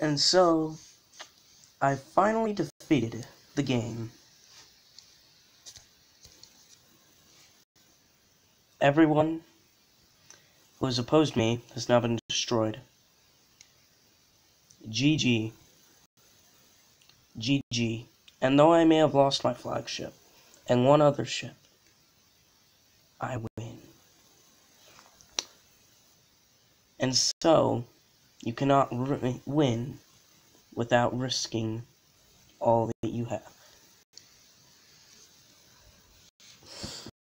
And so, I finally defeated the game. Everyone who has opposed me has now been destroyed. GG. GG. And though I may have lost my flagship and one other ship, I win. And so, you cannot win without risking all that you have.